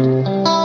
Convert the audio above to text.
Música